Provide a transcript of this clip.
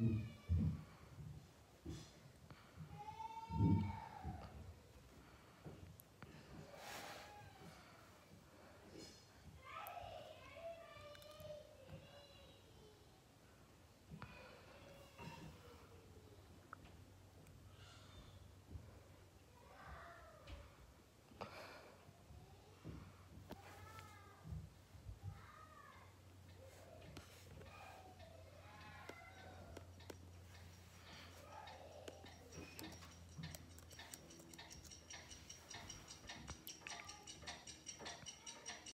Mm-hmm.